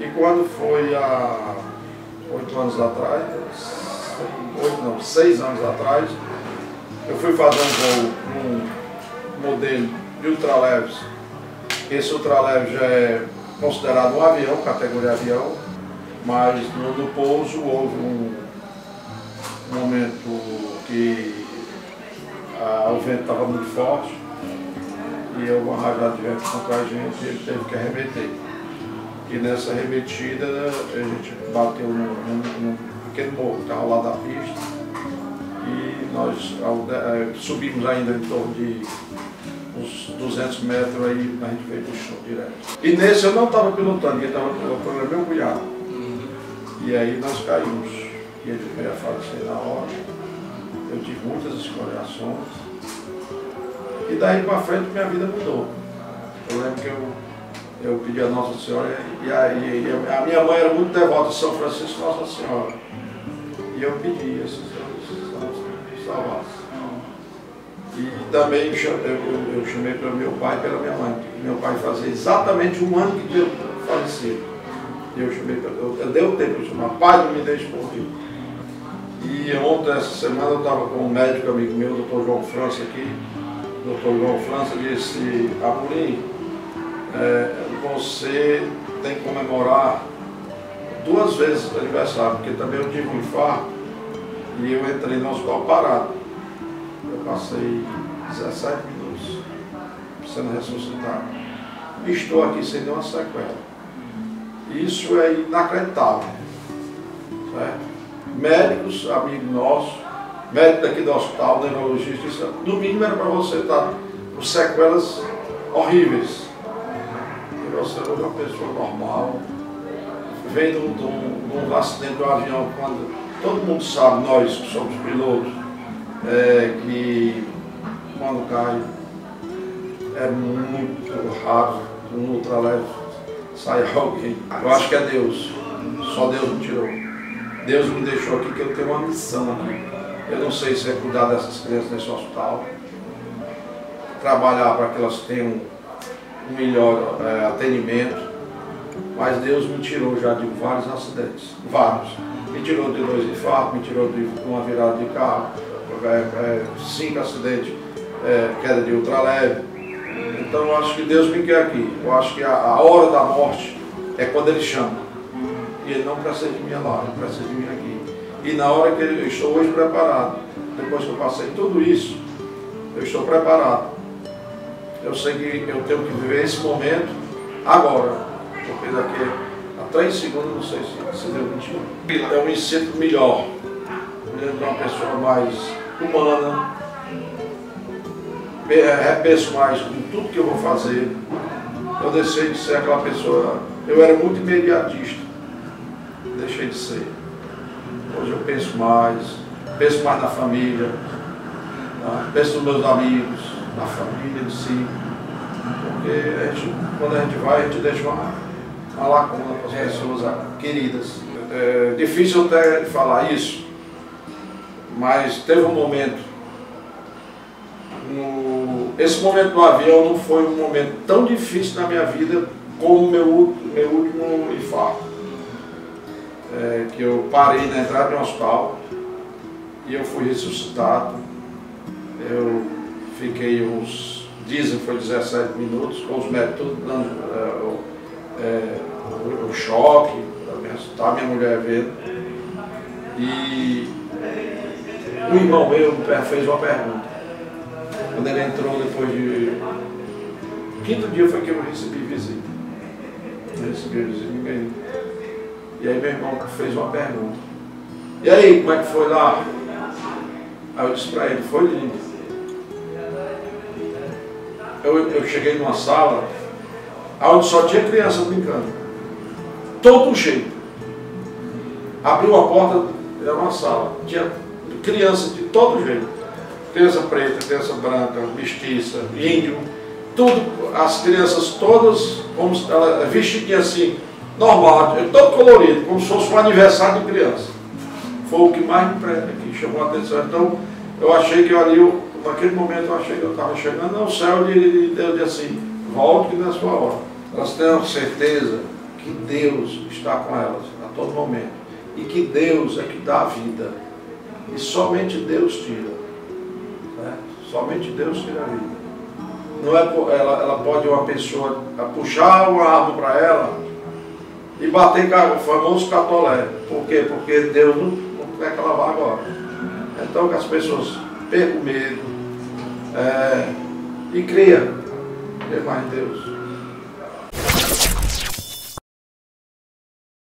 E quando foi há oito anos atrás, oito não, seis anos atrás, eu fui fazer um voo num modelo de ultraleves. Esse ultraleve já é considerado um avião, categoria avião, mas no, no pouso houve um momento que a, o vento estava muito forte e houve uma rajada de vento contra a gente e ele teve que arremeter. E nessa arremetida a gente bateu num, num, num pequeno morro que estava lá da pista e nós ao, é, subimos ainda em torno de uns 200 metros aí, a gente veio do chão direto. E nesse eu não estava pilotando, quem estava pilotando meu cunhado. Uhum. E aí nós caímos. E ele veio a falecer na hora. Eu tive muitas escoriações. E daí para frente minha vida mudou. Eu lembro que eu, eu pedi a Nossa Senhora e, a, e a minha mãe era muito devota de São Francisco Nossa Senhora. E eu pedi, se salvasse. E também eu, eu, chamei para meu pai e pela minha mãe. Meu pai fazia exatamente um ano que faleceu. E eu chamei eu, eu dei o tempo de chamar, pai, não me deixe morrer. E ontem, essa semana, eu estava com um médico amigo meu, doutor João França aqui. Doutor João França disse, Amorim, é, você tem que comemorar duas vezes o aniversário, porque também eu tive um infarto e eu entrei no hospital parado. Eu passei 17 minutos sendo ressuscitado. Estou aqui sem nenhuma sequela. Isso é inacreditável. Certo? Médicos, amigos nossos, médico daqui do hospital, neurologista, no mínimo era para você estar com sequelas horríveis. Você é uma pessoa normal, vem de um, de de um acidente do avião, quando todo mundo sabe, nós que somos pilotos, é, que quando cai é muito raro, um ultraleve sai alguém. Eu acho que é Deus, só Deus me tirou. Deus me deixou aqui que eu tenho uma missão aqui. Eu não sei se é cuidar dessas crianças nesse hospital, trabalhar para que elas tenham um melhor é, atendimento, mas Deus me tirou já de vários acidentes, vários. Me tirou de dois infartos, me tirou de uma virada de carro, é, é, cinco acidentes, é, queda de ultraleve. Então eu acho que Deus me quer aqui. Eu acho que a, a hora da morte é quando Ele chama. E Ele não precisa de mim lá, Ele precisa de mim aqui. E na hora que eu estou hoje preparado, depois que eu passei tudo isso, eu estou preparado. Eu sei que eu tenho que viver esse momento agora. Porque daqui a três segundos, não sei se, se deu 21. Eu me sinto melhor. Me sinto uma pessoa mais humana, repenso mais em tudo que eu vou fazer. Eu deixei de ser aquela pessoa, eu era muito imediatista, deixei de ser. Hoje eu penso mais, penso mais na família, tá? penso nos meus amigos, na família em si. Porque a gente, quando a gente vai, a gente deixa uma, uma lacuna para as pessoas queridas. É difícil até falar isso, mas teve um momento, no, esse momento no avião não foi um momento tão difícil na minha vida como o meu, meu último infarto. É, que eu parei na entrada do hospital e eu fui ressuscitado. Eu fiquei uns, dizem foi 17 minutos, com os médicos dando é, o, o, choque, ressuscitar, minha mulher vendo. E um irmão meu fez uma pergunta. Quando ele entrou depois de. Quinto dia foi que eu recebi visita. Eu recebi visita ninguém. E aí meu irmão fez uma pergunta. E aí, como é que foi lá? Aí eu disse para ele, foi lindo. Eu, eu cheguei numa sala onde só tinha criança brincando. Todo jeito. Abriu a porta, era uma sala. Tinha criança de todo jeito. Criança preta, criança branca, mestiça, índio, tudo, as crianças todas, como ela vestidinha assim, normal, todo colorido, como se fosse um aniversário de criança. Foi o que mais me que chamou a atenção. Então, eu achei que ali, eu, naquele momento, eu estava chegando ao céu e Deus disse assim, volte não é sua hora. Elas tenham certeza que Deus está com elas a todo momento e que Deus é que dá a vida e somente Deus tira. Né? Somente Deus tira a vida. Não é, ela, ela pode uma pessoa puxar uma arma para ela e bater com o famoso catolé. Por quê? Porque Deus não, não quer que ela vá agora. Então que as pessoas percam medo é, e cria ter mais Deus.